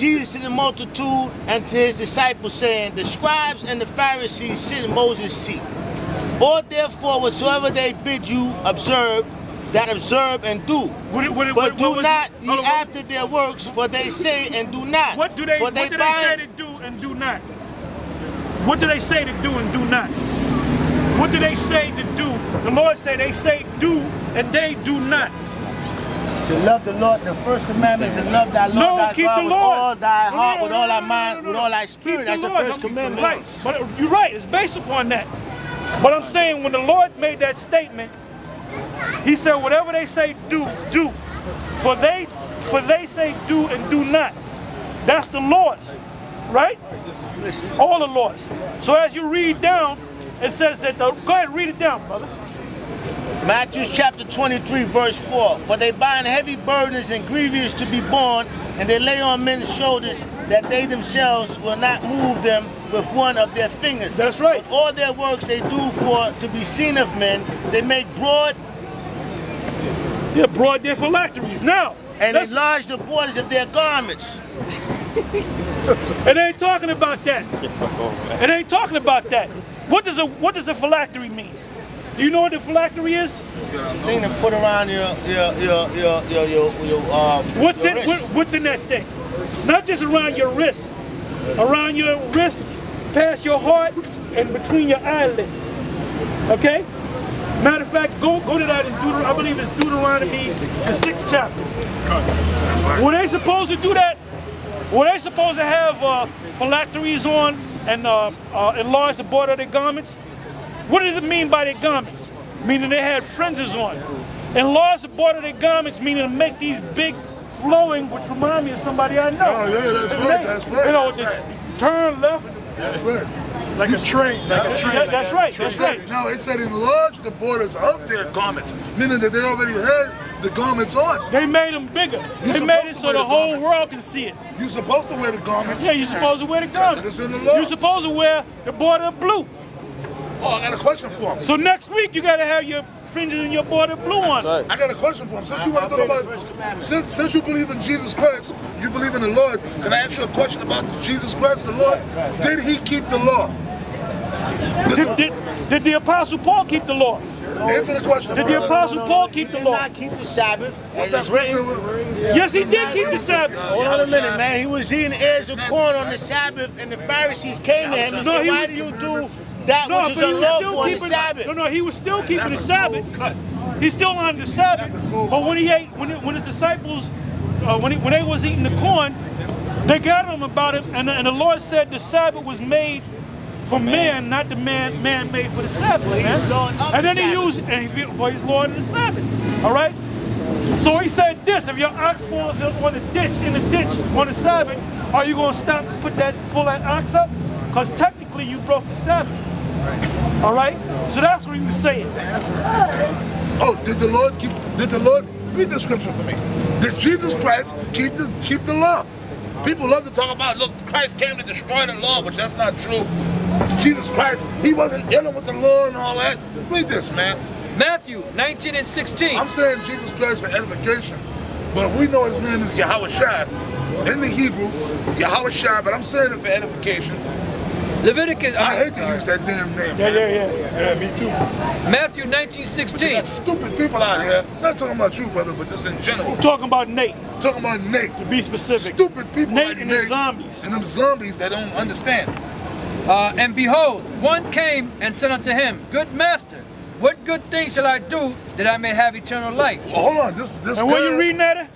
Jesus to the multitude and to his disciples, saying, The scribes and the Pharisees sit in Moses' seat. Or therefore, whatsoever they bid you observe, that observe and do. What, what, But what, do not ye after their works, for they say and do not. What do they, For what do they say to do and do not? What do they say to do and do not? What do they say to do? The Lord say they say do and they do not. To love the Lord, the first commandment is to love thy Lord No, thy keep God the with all thy heart, no, with all no, thy no, mind, no, no, with all thy Keep spirit. That's the Lord. first commandment. Right, but you're right. It's based upon that. But I'm saying when the Lord made that statement, He said, "Whatever they say, do, do. For they, for they say, do and do not. That's the laws, right? All the laws. So as you read down, it says that. The, go ahead, read it down, brother. Matthew chapter 23, verse 4. For they bind heavy burdens and grievous to be borne, and they lay on men's shoulders that they themselves will not move them with one of their fingers. That's right. But all their works they do for to be seen of men. They make broad Yeah, broad their phylacteries. Now, and let's- enlarge the borders of their garments. It ain't talking about that. It ain't talking about that. What does a what does a phylactery mean? Do you know what the phylactery is? It's a thing to put around your your your your your your, your uh What's your in what, what's in that thing? Not just around your wrist, around your wrist, past your heart, and between your eyelids. Okay. Matter of fact, go go to that in Deuteronomy. I believe it's Deuteronomy, the sixth chapter. Were they supposed to do that? Were they supposed to have uh, phylacteries on and uh, uh, enlarge the border of their garments? What does it mean by their garments? Meaning they had fringes on. Enlarge the border of their garments, meaning to make these big flowing, which remind me of somebody I know. Oh, yeah, that's right, they- that's right, You know, that's just right. turn left. That's right. Like a train. Like a train. That- that's right. It That's said, right. no, it said enlarge the borders of their garments, meaning that they already had the garments on. They made them bigger. You're They made it so the the whole garments. world can see it. You're supposed to wear the garments. Yeah, you're supposed to wear the garments. It's in the law. You're supposed to wear the border of blue. Oh, I got a question for him. So next week you gotta have your fringes and your border blue on. I got a question for him. Since you want to talk about, since, since you believe in Jesus Christ, you believe in the Lord, can I ask you a question about Jesus Christ, the Lord? Did he keep the law? Did, did, did the Apostle Paul keep the law? Answer the question. Did the. Apostle Paul keep He the did law? not keep the Sabbath. as That's it's written. Yes, he did keep the Sabbath. Hold on a minute, man. He was eating ears of corn on the Sabbath, and the Pharisees came to him and said, Why do you do that No, which is but he was unlawful still on the. Sabbath? No, no, he was still keeping the Sabbath. He's still on the Sabbath. But when he ate, when, it, when his disciples, uh, when, he, when they was eating the corn, they got him about it, and, and the Lord said the Sabbath was made for man, not the man man made for the Sabbath, man. And the then he used and he, for his Lord of the Sabbath. All right. So he said this: If your ox falls on the ditch in the ditch on the Sabbath, are you going to stop and put that pull that ox up? Because technically you broke the Sabbath. All right. So that's what he was saying. Oh, did the Lord keep? Did the Lord read the scripture for me? Did Jesus Christ keep the keep the law? People love to talk about, look, Christ came to destroy the law, but that's not true. Jesus Christ, he wasn't dealing with the law and all that. Read this, man. Matthew 19 and 16. I'm saying Jesus Christ for edification, but we know his name is Yahweh Shai. In the Hebrew, Yahweh Shai, but I'm saying it for edification. Leviticus, I hate to use that damn name. Yeah, man. yeah, yeah. Yeah, me too. Matthew 19, You 16. got stupid people out here. Not talking about you, brother, but just in general. Talking about Nate, Talking about Nate. to be specific. Stupid people Nate like and Nate. his zombies. And them zombies that don't understand. Uh, and behold, one came and said unto him, Good master, what good thing shall I do that I may have eternal life? Well, hold on, this this And guy, where you reading that at?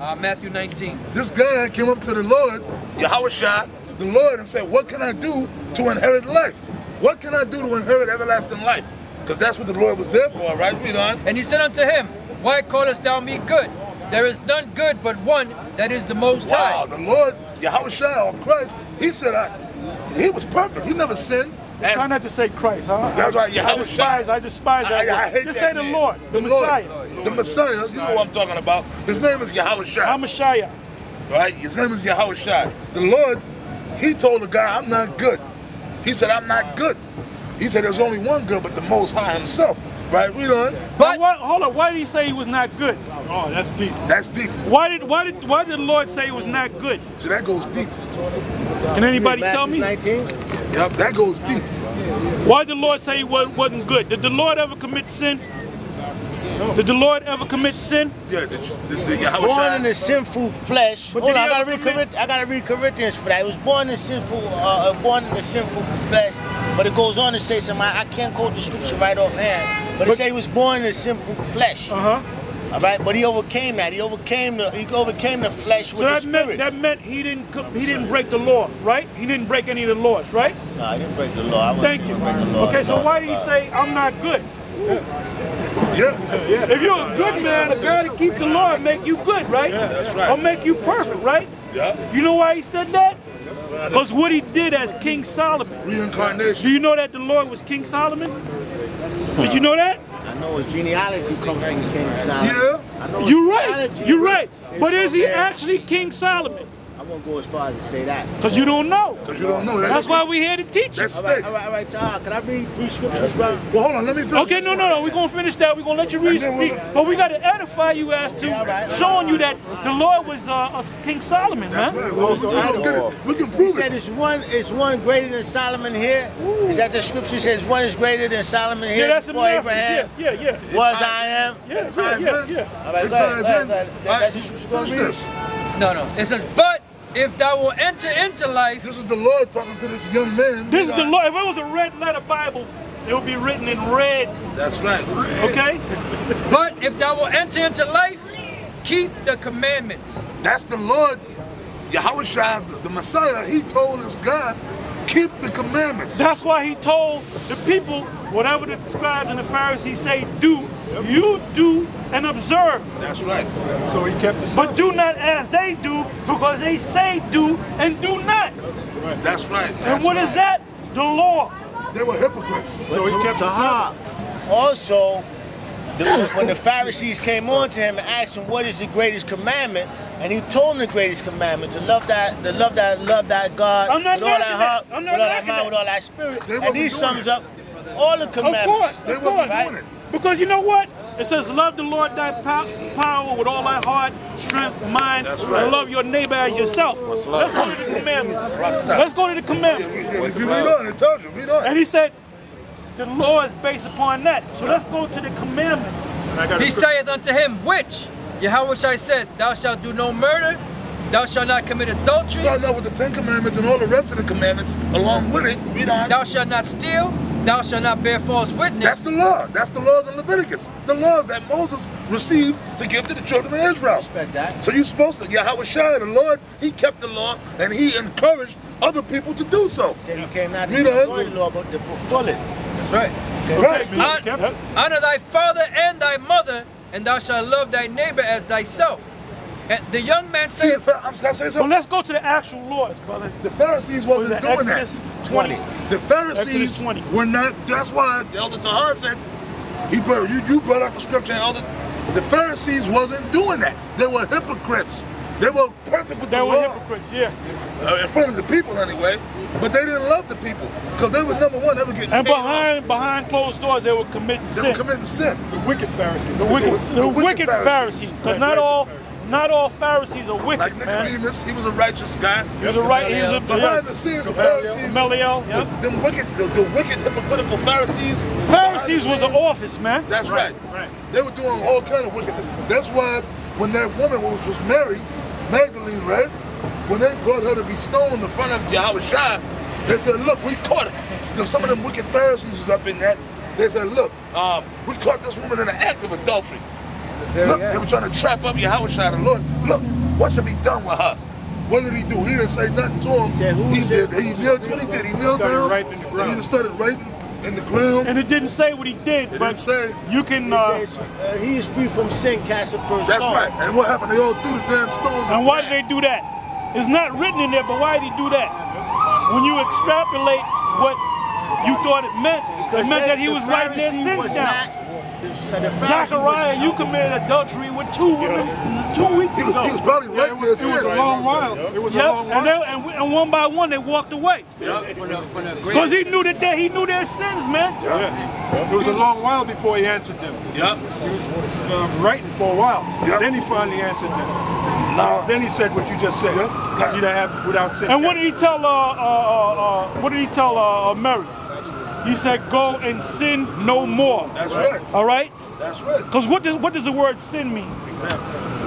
Uh, Matthew 19. this guy came up to the Lord, Yahweh Shai, the Lord, and said, "What can I do to inherit life? What can I do to inherit everlasting life?" Because that's what the Lord was there for, right? Read on. And he said unto him, Why callest thou me good? There is none good but one, that is the Most Wow, High. the Lord, Yahweh Shai, or Christ, He said, I, He was perfect. He never sinned. As, Try not to say Christ, huh? That's right, Yeah, I Yahweh despise, I despise that. I, I word. hate Just that say the name. Lord, the, Lord, Messiah. the Messiah. You know what I'm talking about. His name is Yahweh Shai. I'm Messiah. right? His name is Yahweh Shai. The Lord, he told the guy, I'm not good. He said, I'm not good. He said, there's only one good, but the Most High himself. Right, read on. But But why, hold on, why did he say he was not good? Oh, that's deep. That's deep. Why did why did why did the Lord say he was not good? See, that goes deep. Can anybody tell me? 19? Yep, that goes deep. Why did the Lord say he wasn't good? Did the Lord ever commit sin? Did the Lord ever commit sin? Yeah, the, the, the Born in the sinful flesh. But Hold on, I gotta read commit- Corinth, I gotta read Corinthians for that. It was born in sinful, uh, uh, born in the sinful flesh. But it goes on to say something. I, I can't quote the scripture right offhand. But, it say he was born in the sinful flesh. Uh huh. All right, but he overcame that. He overcame the he overcame the flesh with So the that meant that meant he didn't co- he didn't break the law, right? He didn't break any of the laws, right? no, I didn't break the law. I Thank you. break the law. Okay, so No, why did he say I'm not good? Yeah, yeah. If you're a good man, a guy to keep the law and make you good, right? that's right. Or make you perfect, right? Yeah. You know why he said that? Because what he did as King Solomon. Reincarnation. Do Reincarnation. you know that the Lord was King Solomon? Did you know that? Know his genealogy comes from King Solomon. Yeah. I know his You're right. You're right. But is he actually King Solomon? I won't go as far as to say that. Because you don't know. Because you don't know. That's, That's why we're here to teach you. That's All right, steak. all right, all right. So, uh, can I read three scriptures from? Well, hold on. Let me finish. Okay, no, no, no. We're gonna finish that. We're gonna let you read some we'll- But we gotta edify you as to showing you that the Lord was uh, uh, King Solomon, That's man. right. Well, we, can get it. we can He prove said, it. "Is one is one greater than Solomon here? Is that the scripture says one is greater than Solomon here Yeah, here that's in before Abraham Yeah, yeah, yeah. was I am?" Yeah, yeah, yeah, in. yeah. All right, go ahead, go ahead, in. go ahead. All right, That's the scripture. Read this. no, no. It says, but if thou will enter into life, This is the Lord talking to this young man. This is the Lord. If it was a red letter Bible, it would be written in red. That's right. Okay. but if thou will enter into life, keep the commandments. That's the Lord. Yahweh Shai, the, the Messiah, he told his God, keep the commandments. That's why he told the people, whatever the scribes and the Pharisees say, do, you do and observe. That's right. So he kept the But do not as they do, because they say do and do not. That's right. That's And what is that? The law. They were hypocrites. So he kept the Taha. Sabbath. Also, the, when the Pharisees came on to him and asked him what is the greatest commandment, and he told them the greatest commandment to love that, to love that, love that God I'm not with all that heart. I'm with all that mind, that. with all that spirit. They And wasn't he sums it. up all the commandments. Of commandments. course, They of wasn't course. doing it. Because you know what? It says, love the Lord thy pow- power with all thy heart, strength, mind, That's right. and love your neighbor as yourself. Let's go to the commandments. Let's go to the commandments. If you read on, it tells you. Read on. And he said, the law is based upon that. So let's go to the commandments. And I got a He saith unto him, which? Yahweh Shai said, Thou shalt do no murder, thou shalt not commit adultery, Starting out with the Ten Commandments and all the rest of the commandments along with it. Read on. thou shalt not steal, thou shalt not bear false witness, That's the law. That's the laws in Leviticus. The laws that Moses received to give to the children of Israel. Respect that. So you're supposed to, Yahweh Shai, the Lord, he kept the law and he encouraged other people to do so. Said he came not to Read on. destroy the law, but to fulfill it. That's right. Right. Hon- kept honor thy father and thy mother, and thou shalt love thy neighbor as thyself. And the young man See, the, I'm just gonna say So something. let's go to the actual laws, brother. The Pharisees Was wasn't it doing Exodus that. 20? The Pharisees 20. were not. That's why Elder Tahar said he brought you. You brought out the scripture, Elder. The Pharisees wasn't doing that. They were hypocrites. They were perfect with They the were hypocrites, yeah. uh, in front of the people anyway. But they didn't love the people because they were number one. They were getting And paid off. behind behind closed doors, they were committing They sin. They were committing sin. The wicked Pharisees. The wicked, was- the wicked Pharisees, because not all, not all Pharisees are wicked, Like man. Nicodemus, he was a righteous guy. He was a right, he was a Behind the scenes, the Pharisees, Gamaliel, the, them wicked, the, the wicked hypocritical Pharisees. Pharisees was an office, man. That's right. Right. They were doing all kind of wickedness. That's why when that woman was, was married, Magdalene, right? When they brought her to be stoned in front of Yahweh Shai, they said, look, we caught. Still, Some of them wicked Pharisees was up in that. They said, look, um, we caught this woman in the act of adultery. Look, they were trying to trap up Yahweh Shai, the Lord. Look, what should be done with her? What did he do? He didn't say nothing to him. said, he did. He kneeled. What he did? He kneeled Started down. writing in the and ground. he just started writing in the ground. And it didn't say what he did, It but didn't say. you can. It Uh, says, uh, he is free from sin, cast the first That's stone. right. And what happened? They all threw the damn stones. and why did they do that? It's not written in there, but why did he do that? When you extrapolate what you thought it meant, it meant that he was writing their sins was down. not- the The Pharisee Zachariah, you committed adultery with two women two weeks He, ago. he was probably Yeah, right it there. was, it was a long while. It was a Yep, long and, while. they, and, and one by one they walked away. For the, for the great Because he knew that they, he knew their sins, man. Yeah. It was a long while before he answered them. Yep. He was uh, writing for a while. Yep. Then he finally answered them. Now, Then he said what you just said. Yep. You that have without sin. And what did he tell uh, uh, uh, uh, what did he tell uh, uh, Mary? He said, "Go and sin no more." that's right. All right? That's right. Because what does what does the word sin mean?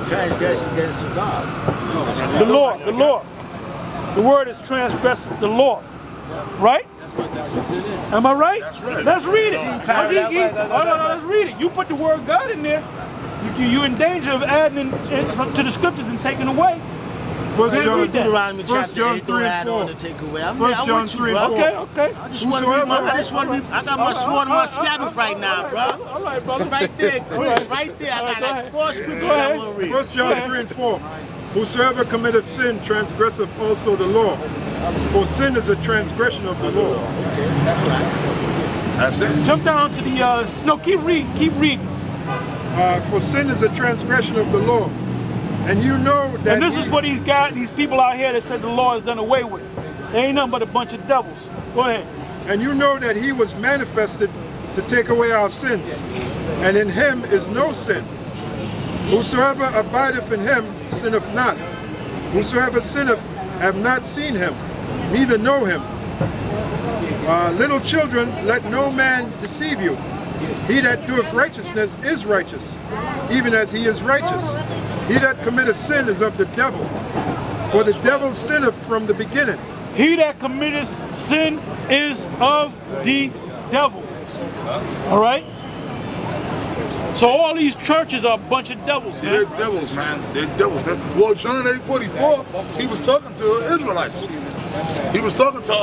Transgression against God. The law, the law. The word is transgress the law, right? Am I right? Right. Let's read it. Let's, eat- eat- oh, no, no, let's read it. You put the word God in there, you, you in danger of adding in, in, to the scriptures and taking away. First Read John, that. Deuteronomy First chapter John 8, 3 and 4. to take away. I'm, First I'm John 3 and 4. Okay, okay. I just want to read my, I just want to read, I got my sword in my scabbard right now, bro. All right, brother. Right there, Chris, right there. I got like four scriptures I want to read. First John 3 and 4. Whosoever committeth sin transgresseth also the law. For sin is a transgression of the law. That's it. Jump down to the, uh, no, keep reading, keep reading. Uh, for sin is a transgression of the law. And you know that And this he- is for these guys, these people out here that said the law is done away with. They ain't nothing but a bunch of devils. Go ahead. And you know that he was manifested to take away our sins, and in him is no sin. Whosoever abideth in him sinneth not. Whosoever sinneth have not seen him, neither know him. Uh, little children, let no man deceive you. He that doeth righteousness is righteous, even as he is righteous. He that committeth sin is of the devil, for the devil sinneth from the beginning. He that committeth sin is of the devil. All right? So all these churches are a bunch of devils, man. they're devils, man. They're devils. Well, John 8 44, he was talking to Israelites. He was talking to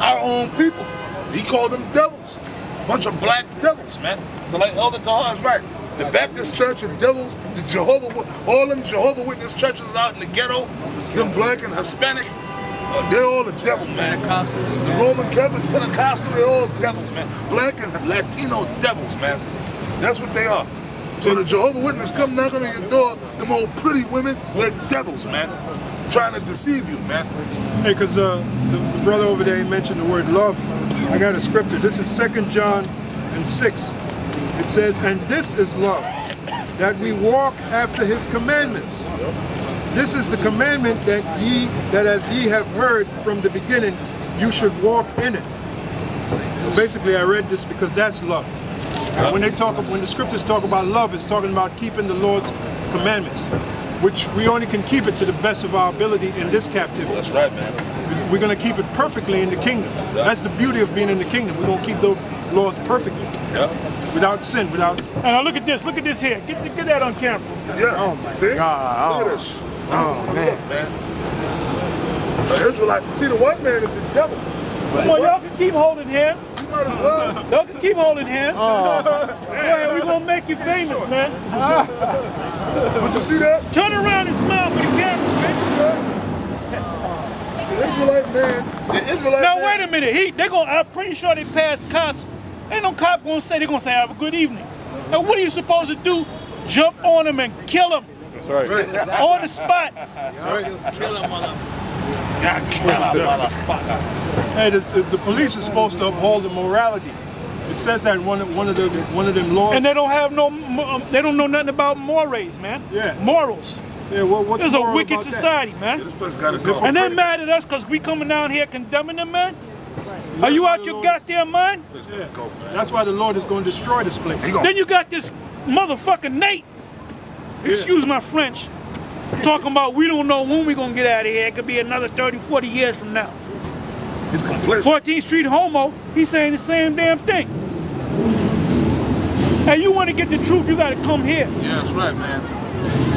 our own people. He called them devils. Bunch of black devils, man. So like Elder Tahar is right. The Baptist church are devils. The Jehovah, all them Jehovah Witness churches out in the ghetto, them black and Hispanic, uh, they're all the devil, man. The Roman Catholic, Pentecostal, they're all devils, man. Black and Latino devils, man. That's what they are. So the Jehovah Witness come knocking on your door, them old pretty women, they're devils, man. Trying to deceive you, man. Hey, because uh, the, the brother over there he mentioned the word love. I got a scripture. This is Second John and 6. It says, And this is love, that we walk after his commandments. This is the commandment that ye, that as ye have heard from the beginning, you should walk in it. So basically, I read this because that's love. And when they talk, when the scriptures talk about love, it's talking about keeping the Lord's commandments, which we only can keep it to the best of our ability in this captivity. That's right, man. We're going to keep it perfectly in the kingdom. That's the beauty of being in the kingdom. We're going to keep those laws perfectly, Yeah. without sin, without. And now look at this. Look at this here. Get, get that on camera. Yeah. Oh my See? God. Look at this. Oh, oh man. man. The Israelite, see, the white man is the devil. Well, y'all can keep holding hands. You might as well. Y'all can keep holding hands. Oh. Boy, we gonna make you famous, man. But you see that? Turn around and smile for the camera, man. The Israelite man, the Israelite Now man. wait a minute. He they gonna I'm pretty sure they passed cops. Ain't no cop gonna say they gonna say have a good evening. Now what are you supposed to do? Jump on him and kill him That's right. on the spot. Yeah, kill a motherfucker. Hey, the, the, the police is supposed to uphold the morality. It says that in one of, one of the one of them laws. And they don't have no um, they don't know nothing about mores, man. Yeah. Morals. Yeah, what, what's This is a wicked about that? society, man. This place gotta go. And they're mad at us because we coming down here condemning them, man. Are you out your goddamn mind? This gotta go, man. That's why the Lord is going to destroy this place. Then you got this motherfucking Nate, excuse my French, talking about we don't know when we're gonna get out of here. It could be another 30, 40 years from now. He's complicit. 14th Street Homo, he's saying the same damn thing. Hey, you want to get the truth, you got to come here. Yeah, that's right, man.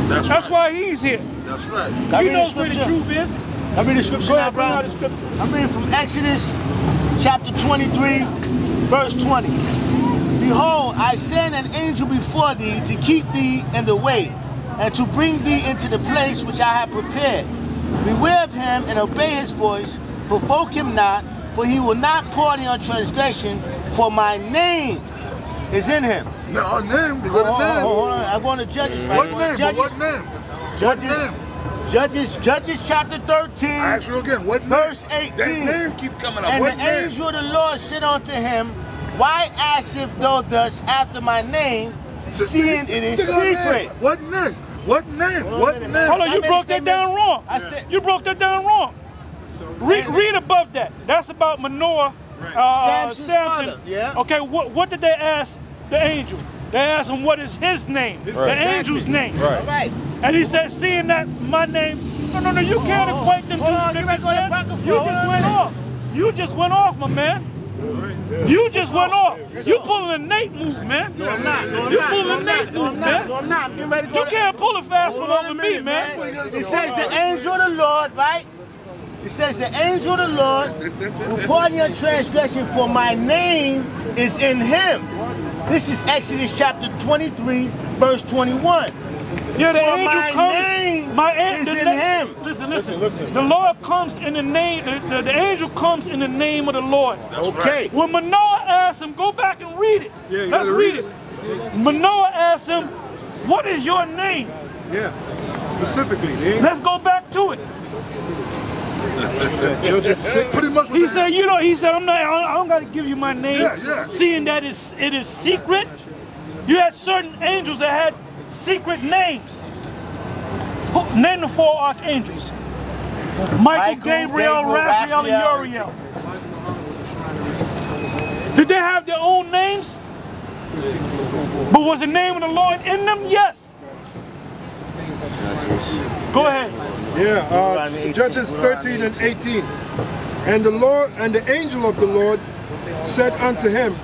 That's, That's right. why he's here. That's right. I He knows where the truth is. I read the scripture Go now, ahead, out bro. the scripture. I'm reading from Exodus chapter 23, verse 20. Behold, I send an angel before thee to keep thee in the way, and to bring thee into the place which I have prepared. Beware of him and obey his voice, provoke him not, for he will not pour thee on transgression, for my name is in him. Now, name, they go to Hold on, name. hold on. I want going to Judges. right? What name? Judges, what name? Judges, name? Judges, Judges chapter 13, I ask you again, what name? verse 18. That name keep coming up. And what the name? angel of the Lord said unto him, Why askest thou thus after my name, seeing it is Look at secret? name. What name? What name? What name? Hold on, you broke that down wrong. I You broke that down wrong. Read, read above that. That's about Manoah, uh, Samson's Samson. yeah. Okay, what, what did they ask the angel? They asked him, what is his name? The angel's name. All right. And he said, seeing that my name, no, no, no, you oh, can't Hold on. equate them two Hold you scriptures, to man. Apocrypha. You Hold just on went minute. off. You just went off, my man. You just went off. You pulling a Nate move, man. No, I'm not. No, I'm You not. pulling No, a I'm Nate. No, move, man. No, I'm not. I'm ready to go You can't pull a fast Hold one on a over me, minute, man. It says the angel of the Lord, right? It says the angel of the Lord will pardon your transgression, for my name is in him. This is Exodus chapter 23, verse 21. Yeah, the For angel my comes. name my an- is the in na- him. Listen, listen, The Lord comes in the name. The, the, the angel comes in the name of the Lord. Okay. When Manoah asked him, go back and read it. Yeah, you Let's read read it. Manoah asked him, "What is your name?" Yeah, specifically. The Let's go back to it. Judges 6. Pretty much He said, "You know," he said, "I'm not. I don't, don't got to give you my name, Yeah, yeah. seeing that it's, it is secret." You had certain angels that had secret names. Who- Name the four archangels: Michael, Michael, Gabriel, Gabriel, Raphael, and Raphael. Uriel. Did they have their own names? But was the name of the Lord in them? Yes. Go ahead. Yeah, uh, Judges 13 and 18. And the Lord and the angel of the Lord said unto him,